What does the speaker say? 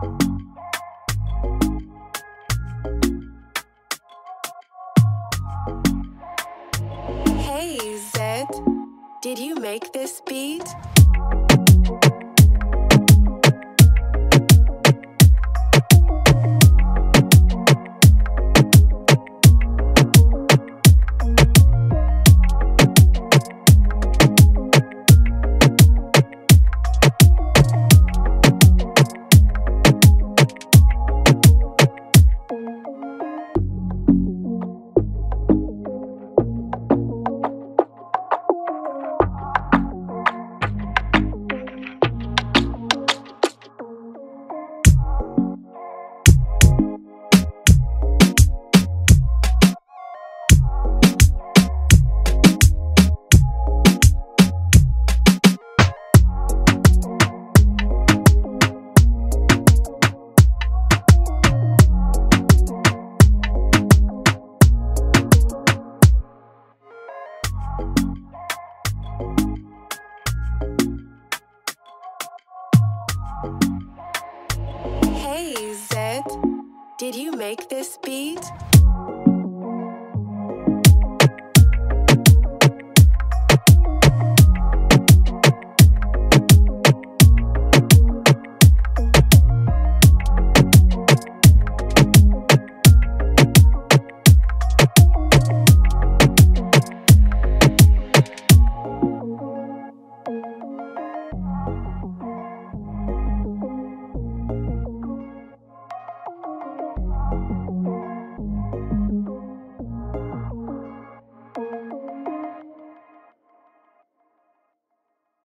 Hey. Did you make this beat? Hey. Did you make this beat?